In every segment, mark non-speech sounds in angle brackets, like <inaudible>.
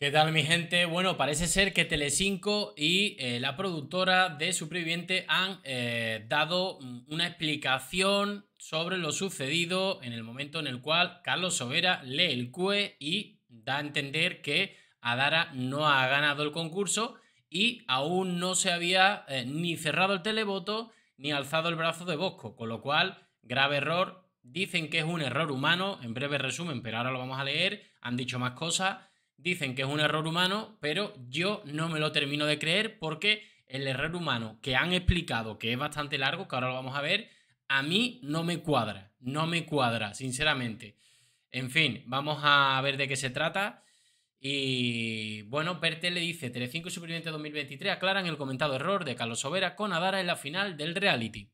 ¿Qué tal mi gente? Bueno, parece ser que Telecinco y eh, la productora de Superviviente han eh, dado una explicación sobre lo sucedido en el momento en el cual Carlos Sobera lee el CUE y da a entender que Adara no ha ganado el concurso y aún no se había eh, ni cerrado el televoto ni alzado el brazo de Bosco, con lo cual, grave error. Dicen que es un error humano, en breve resumen, pero ahora lo vamos a leer. Han dicho más cosas dicen que es un error humano, pero yo no me lo termino de creer porque el error humano que han explicado, que es bastante largo, que ahora lo vamos a ver, a mí no me cuadra, no me cuadra, sinceramente. En fin, vamos a ver de qué se trata. Y bueno, Perte le dice, Telecinco y Superviviente 2023 aclaran el comentado error de Carlos Sobera con Adara en la final del reality.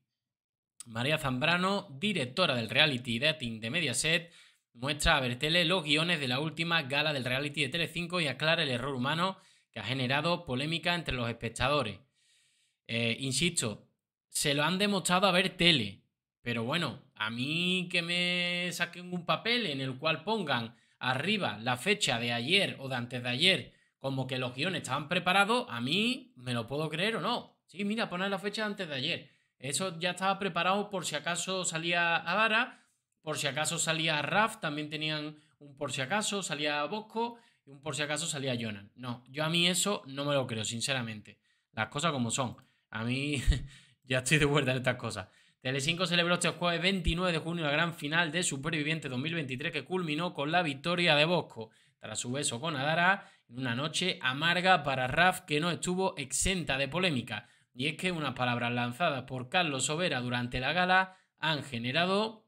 María Zambrano, directora del reality dating de Mediaset, muestra a Bertele los guiones de la última gala del reality de Telecinco y aclara el error humano que ha generado polémica entre los espectadores. Eh, insisto, se lo han demostrado a ver tele, pero bueno, a mí que me saquen un papel en el cual pongan arriba la fecha de ayer o de antes de ayer como que los guiones estaban preparados, a mí me lo puedo creer o no. Sí, mira, poner la fecha antes de ayer. Eso ya estaba preparado por si acaso salía a Dara por si acaso salía Raf, también tenían un por si acaso, salía Bosco y un por si acaso salía Jonan. No, yo a mí eso no me lo creo, sinceramente. Las cosas como son. A mí <laughs> ya estoy de vuelta en estas cosas. Telecinco celebró este jueves 29 de junio la gran final de Superviviente 2023 que culminó con la victoria de Bosco tras su beso con Adara en una noche amarga para Raf que no estuvo exenta de polémica. Y es que unas palabras lanzadas por Carlos Sobera durante la gala han generado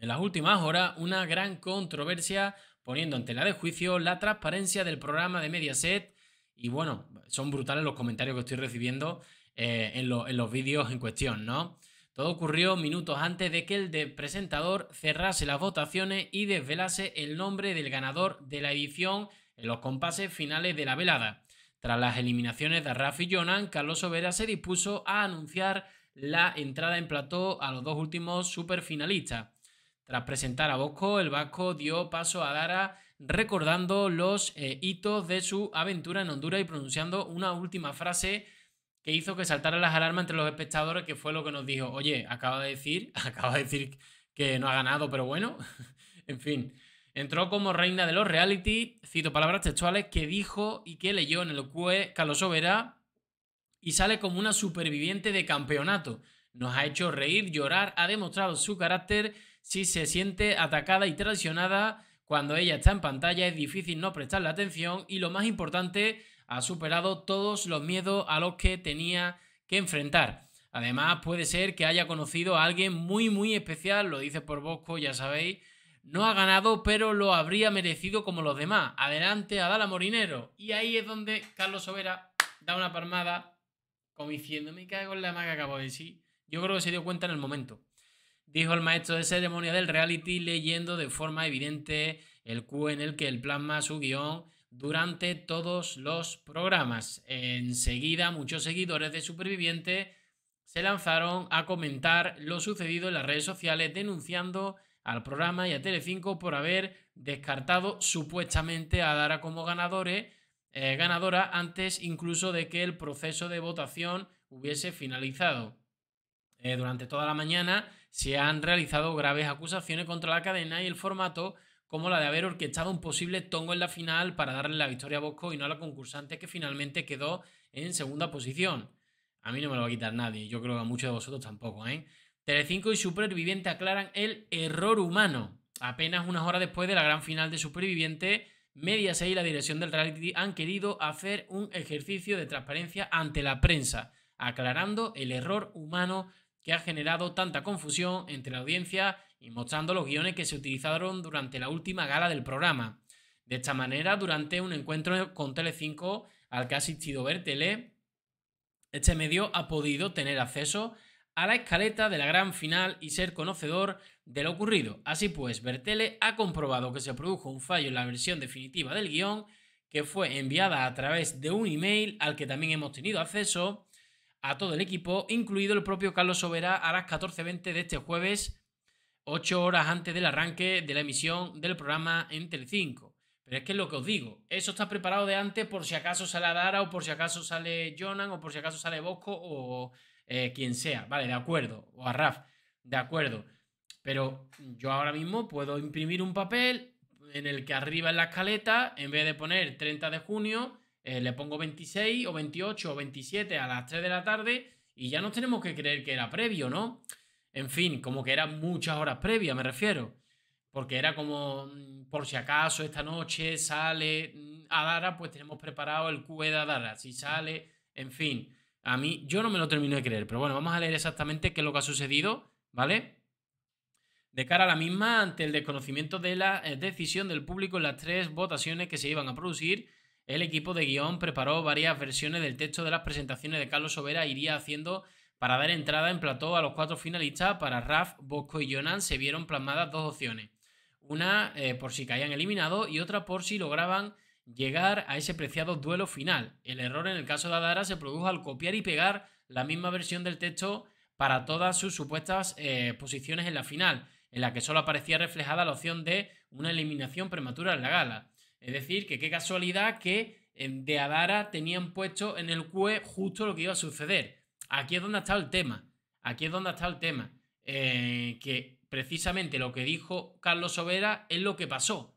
en las últimas horas una gran controversia poniendo ante la de juicio la transparencia del programa de Mediaset y bueno, son brutales los comentarios que estoy recibiendo eh, en, los vídeos en cuestión, ¿no? Todo ocurrió minutos antes de que el presentador cerrase las votaciones y desvelase el nombre del ganador de la edición en los compases finales de la velada. Tras las eliminaciones de Rafi y Jonan, Carlos Sobera se dispuso a anunciar la entrada en plató a los dos últimos superfinalistas. Tras presentar a Bosco, el vasco dio paso a Dara recordando los eh, hitos de su aventura en Honduras y pronunciando una última frase que hizo que saltaran las alarmas entre los espectadores, que fue lo que nos dijo, oye, acaba de decir, <laughs> acaba de decir que no ha ganado, pero bueno, <laughs> en fin. Entró como reina de los reality, cito palabras textuales, que dijo y que leyó en el QE Carlos Sobera y sale como una superviviente de campeonato. Nos ha hecho reír, llorar, ha demostrado su carácter si se siente atacada y traicionada cuando ella está en pantalla, es difícil no prestarle atención y lo más importante, ha superado todos los miedos a los que tenía que enfrentar. Además, puede ser que haya conocido a alguien muy, muy especial, lo dice por Bosco, ya sabéis. No ha ganado, pero lo habría merecido como los demás. Adelante, Adala Morinero. Y ahí es donde Carlos Sobera da una palmada, como diciendo, me cago en la maga acabo de decir. Yo creo que se dio cuenta en el momento dijo el maestro de ceremonia del reality leyendo de forma evidente el Q en el que él plasma su guion durante todos los programas. Enseguida muchos seguidores de Superviviente se lanzaron a comentar lo sucedido en las redes sociales denunciando al programa y a Telecinco por haber descartado supuestamente a Dara como ganadores, eh, ganadora antes incluso de que el proceso de votación hubiese finalizado. Eh, durante toda la mañana se han realizado graves acusaciones contra la cadena y el formato, como la de haber orquestado un posible tongo en la final para darle la victoria a Bosco y no a la concursante que finalmente quedó en segunda posición. A mí no me lo va a quitar nadie, yo creo que a muchos de vosotros tampoco, ¿eh? Telecinco y Superviviente aclaran el error humano. Apenas unas horas después de la gran final de Superviviente, Mediaset y la dirección del reality han querido hacer un ejercicio de transparencia ante la prensa, aclarando el error humano que ha generado tanta confusión entre la audiencia y mostrando los guiones que se utilizaron durante la última gala del programa. De esta manera, durante un encuentro con Telecinco al que ha asistido Bertele, este medio ha podido tener acceso a la escaleta de la gran final y ser conocedor de lo ocurrido. Así pues, Bertele ha comprobado que se produjo un fallo en la versión definitiva del guion, que fue enviada a través de un email al que también hemos tenido acceso, a todo el equipo, incluido el propio Carlos Sobera, a las 14.20 de este jueves, 8 horas antes del arranque de la emisión del programa en Telecinco. Pero es que es lo que os digo, eso está preparado de antes por si acaso sale Adara o por si acaso sale Jonan o por si acaso sale Bosco o eh, quien sea. Vale, de acuerdo. O a Raf, de acuerdo. Pero yo ahora mismo puedo imprimir un papel en el que arriba en la escaleta, en vez de poner 30 de junio, eh, le pongo 26 o 28 o 27 a las 3 de la tarde y ya nos tenemos que creer que era previo, ¿no? En fin, como que eran muchas horas previas, me refiero. Porque era como, mm, por si acaso esta noche sale mm, Adara, pues tenemos preparado el QE de Adara. Si sale, en fin. A mí, yo no me lo termino de creer, pero bueno, vamos a leer exactamente qué es lo que ha sucedido, ¿vale? De cara a la misma, ante el desconocimiento de la eh, decisión del público en las tres votaciones que se iban a producir, el equipo de guion preparó varias versiones del texto de las presentaciones de Carlos Sobera e iría haciendo para dar entrada en plató a los cuatro finalistas. Para Raf, Bosco y Jonan se vieron plasmadas dos opciones. Una eh, por si caían eliminados y otra por si lograban llegar a ese preciado duelo final. El error en el caso de Adara se produjo al copiar y pegar la misma versión del texto para todas sus supuestas eh, posiciones en la final, en la que solo aparecía reflejada la opción de una eliminación prematura en la gala. Es decir, que qué casualidad que eh, de Adara tenían puesto en el QE justo lo que iba a suceder. Aquí es donde ha estado el tema. Aquí es donde ha estado el tema. que precisamente lo que dijo Carlos Sobera es lo que pasó.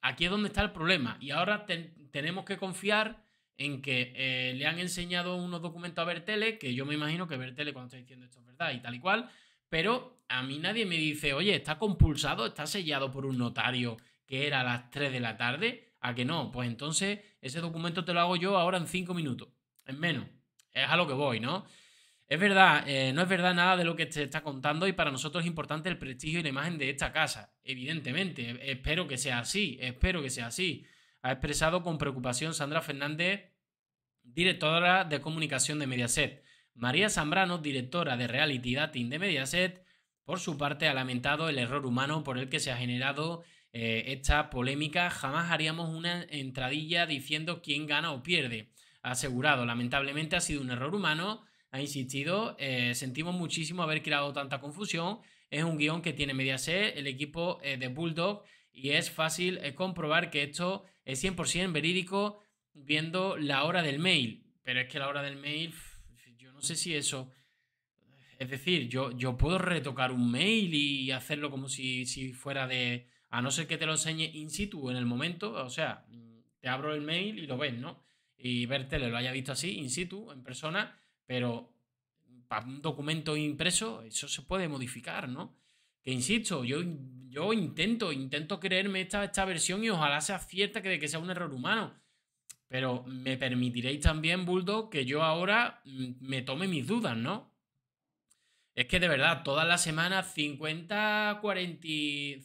Aquí es donde está el problema. Y ahora tenemos que confiar en que eh, le han enseñado unos documentos a Bertele, que yo me imagino que Bertele cuando está diciendo esto es verdad y tal y cual, pero a mí nadie me dice, oye, está compulsado, está sellado por un notario que era a las 3 de la tarde, a que no, pues entonces ese documento te lo hago yo ahora en 5 minutos, en menos. Es a lo que voy, ¿no? Es verdad, eh, no es verdad nada de lo que te está contando y para nosotros es importante el prestigio y la imagen de esta casa, evidentemente. Espero que sea así, espero que sea así. Ha expresado con preocupación Sandra Fernández, directora de comunicación de Mediaset. María Zambrano, directora de Reality Dating de Mediaset, por su parte ha lamentado el error humano por el que se ha generado eh, esta polémica. Jamás haríamos una entradilla diciendo quién gana o pierde. Asegurado, lamentablemente ha sido un error humano ha insistido. Eh, sentimos muchísimo haber creado tanta confusión. Es un guion que tiene Mediaset, el equipo eh, de Bulldog, y es fácil comprobar que esto es 100% verídico viendo la hora del mail. Pero es que la hora del mail, yo no sé si eso... Es decir, yo, yo puedo retocar un mail y hacerlo como si, si fuera de... A no ser que te lo enseñe in situ en el momento, o sea, te abro el mail y lo ves, ¿no? Y verte lo haya visto así, in situ, en persona, pero para un documento impreso, eso se puede modificar, ¿no? Que insisto, yo, yo intento, intento creerme esta, esta versión y ojalá sea cierta que, de que sea un error humano. Pero me permitiréis también, Bulldog, que yo ahora mm, me tome mis dudas, ¿no? Es que de verdad, todas las semanas 50, 40,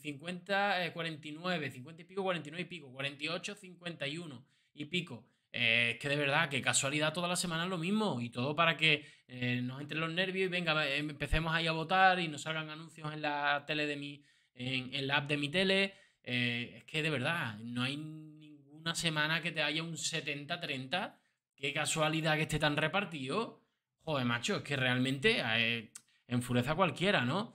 50, 49, 50 y pico, 49 y pico, 48, 51 y pico. Eh, es que de verdad, que casualidad toda la semana es lo mismo y todo para que eh, nos entren los nervios y venga, empecemos ahí a votar y nos salgan anuncios en la tele de mi, en, la app de mi tele. Eh, es que de verdad, no hay ninguna semana que te haya un 70-30. Qué casualidad que esté tan repartido. Joder, macho, es que realmente enfurece a cualquiera, ¿no?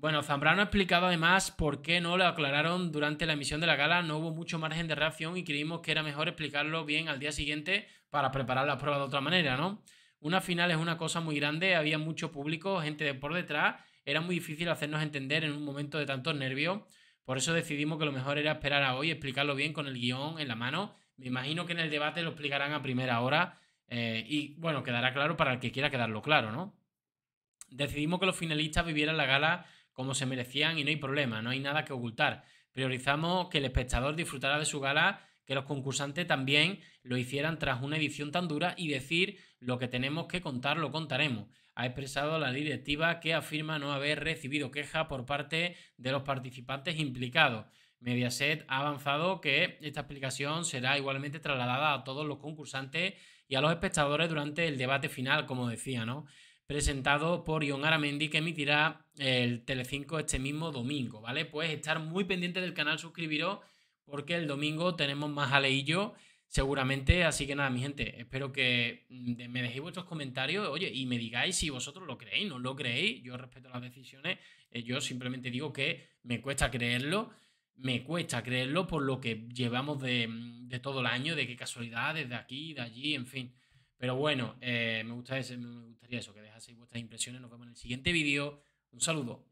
Bueno, Zambrano ha explicado además por qué no lo aclararon durante la emisión de la gala. No hubo mucho margen de reacción y creímos que era mejor explicarlo bien al día siguiente para preparar la prueba de otra manera, ¿no? Una final es una cosa muy grande, había mucho público, gente de por detrás, era muy difícil hacernos entender en un momento de tantos nervios. Por eso decidimos que lo mejor era esperar a hoy, explicarlo bien con el guion en la mano. Me imagino que en el debate lo explicarán a primera hora eh, y bueno, quedará claro para el que quiera quedarlo claro, ¿no? Decidimos que los finalistas vivieran la gala como se merecían y no hay problema, no hay nada que ocultar. Priorizamos que el espectador disfrutara de su gala, que los concursantes también lo hicieran tras una edición tan dura y decir lo que tenemos que contar lo contaremos. Ha expresado la directiva que afirma no haber recibido queja por parte de los participantes implicados. Mediaset ha avanzado que esta explicación será igualmente trasladada a todos los concursantes y a los espectadores durante el debate final, como decía, ¿no? Presentado por Ion Aramendi que emitirá el Telecinco este mismo domingo, ¿vale? Pues estar muy pendiente del canal, suscribiros porque el domingo tenemos más aleillo seguramente, así que nada, mi gente, espero que mm, me dejéis vuestros comentarios, oye, y me digáis si vosotros lo creéis, no lo creéis, yo respeto las decisiones, eh, yo simplemente digo que me cuesta creerlo, me cuesta creerlo por lo que llevamos de, todo el año, de qué casualidad, desde aquí, de allí, en fin. Pero bueno, eh, me, gustaría, me gustaría eso, que dejaseis vuestras impresiones. Nos vemos en el siguiente vídeo. Un saludo.